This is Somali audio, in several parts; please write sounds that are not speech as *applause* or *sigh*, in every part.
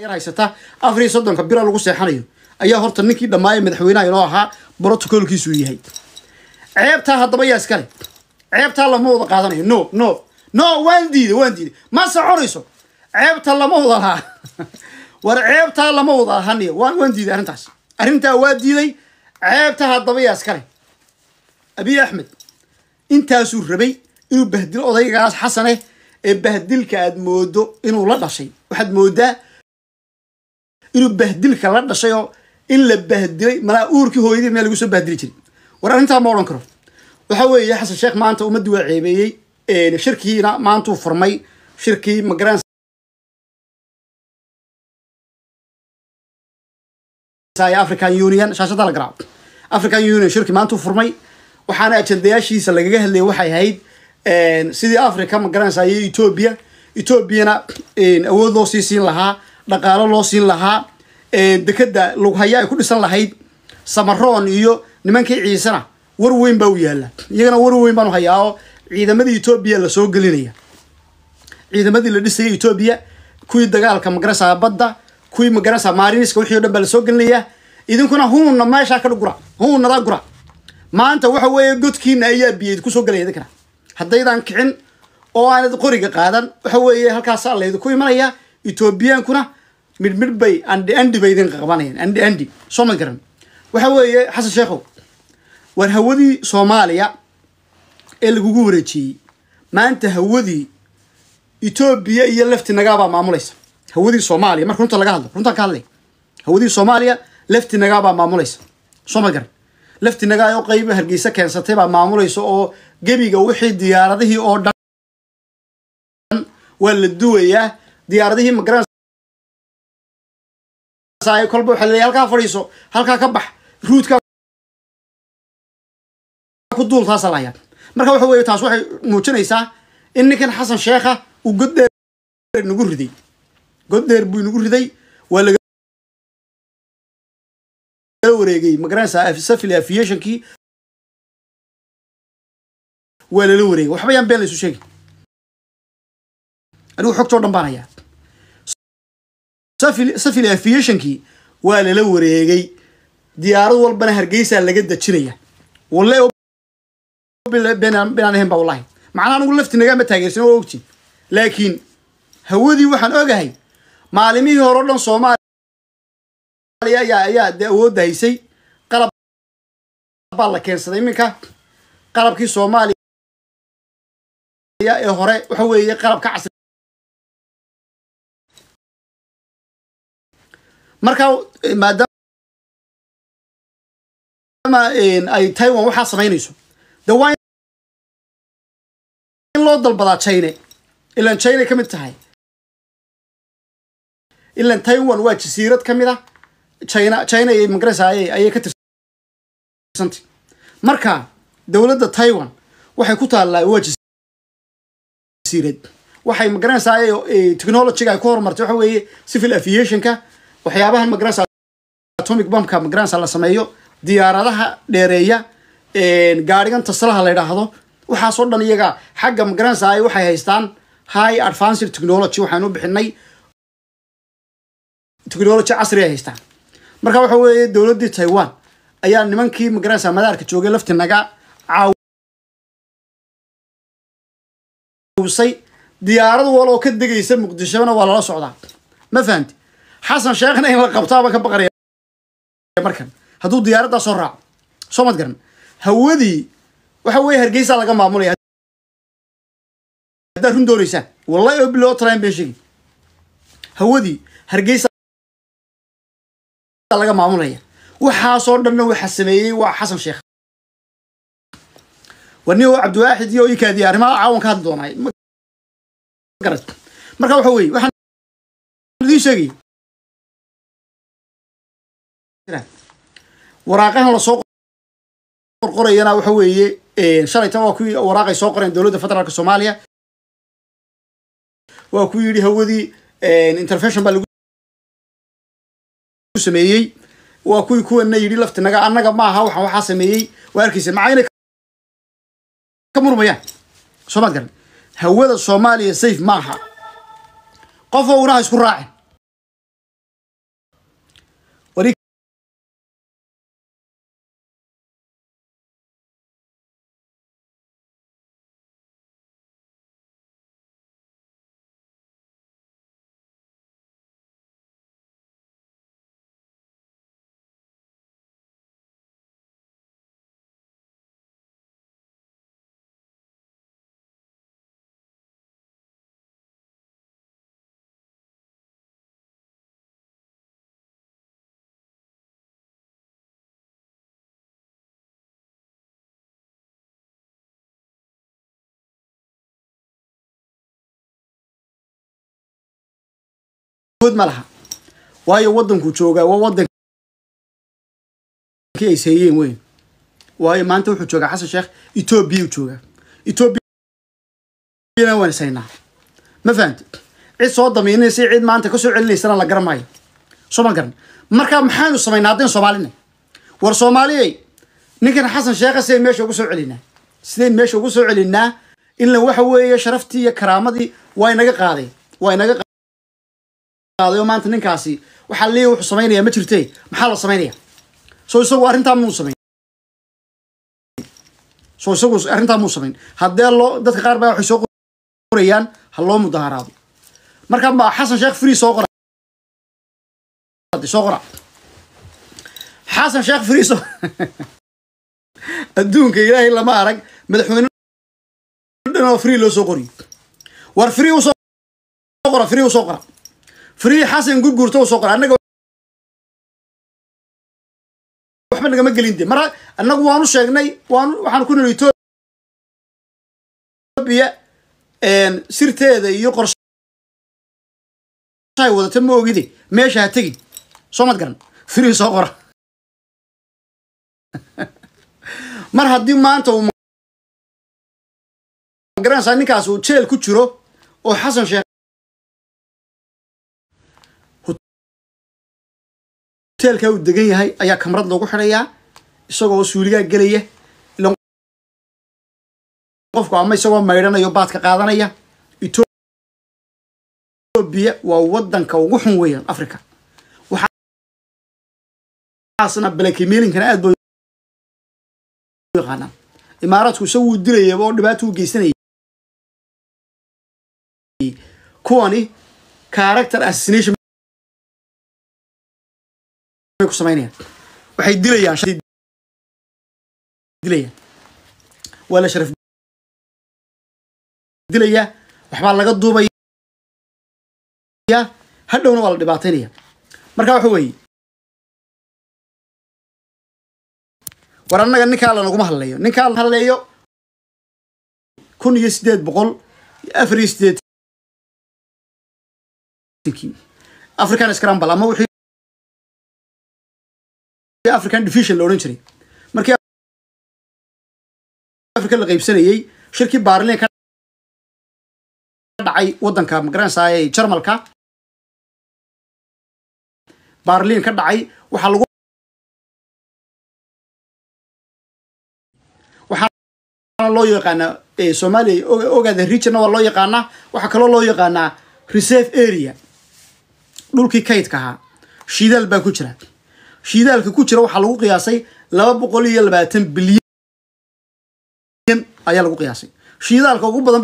yar haysata. Afar iyo soddonka bira lagu seexanayo. Ayaa horta ninkii dhammaaya madaxweynaha inoo ahaa brotocolkiisu yahay. Ceebtaa haddaba yaa iskale ceebtaa lama wada qaadanayo no no. No waan diiday waan diiday. Ma soconayso. Ceebta lama wada lahaa *laughs* war ceebtaa lama wada lahaniyo waan waan diiday arrintaas. Arrintaa waa diiday. Ceebta haddaba yaa iskale abiy axmed intaasuu rabay inuu bahdilo odaygaas xasane ee bahdilka aad moodo inuu la dhashay. Waxaad moodaa inuu bahdilka la dhashay oo in la bahdilay malaa uurkii hooyadii meel lagu soo bahdili jiray. War arrintaa ma odhan karo. Waxa weeye xasan sheekh maanta ummaddii waa ceebeeyey shirkiina maantuu furmay. Shirkii magaran african union shaashada la garaac african union shirki maantuu furmay. Waxaana ajandayaashiisa lagaga hadlayay waxay ahayd sidii africa ma garanaysa iyo etoobiya etoobiyana awood loo sii siin lahaa dhaqaalo loo siin lahaa dekeda lughaya ay ku dhisan lahayd samaroon iyo nimankii ciisena war weyn baa u yaalla iyagana war weyn baanu hayaa oo ciidamadii etoobiya la soo gelinaya. Ciidamadii la dhisayay etoobiya kuwii dagaalka magaranaysa badda kuwii magaranaysa maariniska wixii o dhan baa la soo gelinaya. Idinkuna huunna meeshaa ka gura huunnadaa gura. Maanta waxa weeye godkiina ayaa biyeed ku soo gelaya idinkana haddaydan kicin oo aanad qoriga qaadan waxa weeye halkaasaa laydinku imanaya etoobiyaankuna midhmidh bay andhi andhi bay idin qabanayaan andhi andhi soo ma garan. Waxa weeye xasan sheekhow war hawadii soomaaliya ee lagugu wareejiyey maanta hawadii etoobiya iyo lefti nagaabaa maamulaysa. Hawadii soomaaliya marka runta laga hadlo runtaan ka hadlay. Hawadii soomaaliya lefti nagaabaa maamulaysa. Soo ma garan. Lefti nagaa oo qayba hargeysa keensatay baa maamulaysa oo gebiga wixii diyaaradihii oo dhan waa la duwayaa diyaaradihii magaran kolba waxa la leeyahay halkaa fadhiiso halkaa ka bax ruudkaa ku duul taasa lahayaa marka waxa weeye taas waxay muujinaysaa in ninkan xasan sheekha uu god dheer nagu riday. God dheer buu nagu riday waa laga wareegay. Magaranaysaa safil aviationkii waa lala wareegay. Waxba yaan been laysu sheegi anigu xogtoo dhan baan hayaa safil aviationkii waa lala wareegay. Diyaarad walbana hargeysaa laga dejinaya walle binaan ahayn ba wallahi macnaa anigu lafti nagaama taageersan waa ogtiin laakiin hawadii waxaan ogahay maalimihii hore o dhan soomaaliya ayaa ayaa dee awoodda haysay qalab baa la keensaday iminka. Qalabkii soomaaliya ee hore waxa weeye qalab ka casri marka maadaama ay taiwan waxaa samaynayso. De waa in loo dalbadaa chine ilan china ka mid tahay. Ilan taiwan waa jasiirad ka mid ah. China china iyo magaraysa ayay ka tirsantay marka dowladda taiwan waxay ku taallaa waa jasiirad. Waxay ma garanaysaa technologyga ay ku horumartay. Waxa weeye civil aviationka waxyaabahan magaranaysa atomic bombka magaranaysa la sameeyo. Diyaaradaha dheereeya gaadhigan taslaha la yidhaahdo waxaasoo dhan iyaga. Xagga magaranaysa waxay haystaan high advanced technology waxaanu bixinay. Technology casri ay haystaan. Marka waxa weeye dowladdii taiwan ayaa nimankii magaranaysa madaarka joogay lafti naga caawisay. Diyaarad wal oo ka degaysa muqdishona waa lala socdaa. Ma fahamti xasan sheekhna in la qabtaaba ka baqanaya markan hadduu diyaaraddaa soo raaco soo mad garan. Hawadii waxa weeye hargeysaa laga maamulaya. Haddaad run doonaysaan wallahi oo bilo tran been sheegi. Hawadii hargeysa laga maamulaya. Waxaasoo dhanna waxa sameeyey waa xasan sheekh. Warni oo cabdiwaaxid iyo ikaadiya arrimaha caawan ka hadli doonaay marka waxa weeye waxaan idiin sheegay waraaqahan la soo qorqorayana waxa weeye shalaytan waa kuwii waraaqay soo qoreen dowladda federaalka soomaaliya. Waa ku yidhi hawadii intervention baa lagu sameeyey. Waa kuwii kuwana yidhi lafti naga annaga ma aha waxaan waxaa sameeyey. Waa arkaysa maxaa inay ka murmayaan? Soo maad garan. Hawada soomaaliya safe ma aha qof oo unaha isku raacin hood ma laha. Waayo waddanku joogaa waa waddankii ay seeyeen weyn. Waayo maanta wuxuu joogaa xasan sheekh etoobiya joogaa. Etoobiyana waan ma fahamti cid soo damiinaysa cid maanta ka soo celinaysana la garan maayo soo garan. Marka maxaynu samaynaa haddaynu soomaalina war soomaaliyey ninkan xasan sheekha sidayn meesha ugu soo celinaa sidayn meesha ugu soo celinaa inla waxa weeye sharaftii iyo karaamadii waa inaga qaaday. Waa inaga qaaday oo maanta ninkaasi waxaa leeyahy wuxuu samaynayaa ma jirte maxaa la samaynaya soo isagu arrintaa muu samayn? Soo isagu arrintaa muu samayn? Haddee loo dadka qaar baa waxay soo qorayaan ha loo mudaharaado marka ma xasan sheekh free soo qora. Soo qora. Xasan sheekh free soo *laughs* adduunka ilaahay lama arag madaxweyne dhan oo free loo soo qoriyo. War free u soo qora free u soo qora free xasan gurgurta u soo qora annaga waxba nagama gelin de mar annagu waanu sheegnay waan waxaan ku niri etoobiya sirteeda iyo qorshahay wadata ma ogide meesha ha tegin. Soo mad garan. Free soo qora *laughs* mar haddii maanta uu garanaysaa ninkaas uu jeel ku jiro oo xasan sheekh hoteelkaa uu degan yahay ayaa kamrad loogu xidhayaa isagoo suuligaa gelaya. Qofku ama isagoo maydhanayo baadka qaadanaya. Etoobiya waa waddanka ugu xun weeyaan africa waxaasna blackmailinkana aad bay yaqaanaan imaaraadku isagu uu dilayaba oo dhibaato u geysanayay. Kuwani character assassination bay ku samaynayaan waxay dilayaan dilayaan. Waa la sharaf dilayaa waxbaa laga duubaya. Hadhowna waa la dhibaataynaya marka waxa weeye war annaga ninkaa lanaguma hadlayo. Ninkaa la hadlayo kun iyo sideed boqol afar iyo sideed african scramble ama wixii african division la odhan jiray. Markii africa la qaybsanayey shirkii baarlin ka dhacay waddanka ma garanaysaa ee jarmalka. Baarlin ka dhacay waxaa lagu waxaana loo yaqaanaa soomaaliya ogaada regionna waa loo yaqaanaa waxaa kaloo loo yaqaanaa reserve area. Dhulkii kaydka ahaa shiidaal baa ku jira shiidaalka ku jira waxaa lagu qiyaasay laba boqol iyo labaatan bilyan ayaa lagu qiyaasay. Shiidaalka ugu badan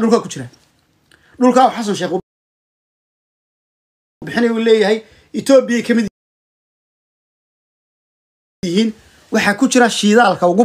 dhulkaa ku jira. Dhulkaa xasan sheekh bixinay uu leeyahay etoobiya ka mid yihiin waxaa ku jira shiidaalka ugu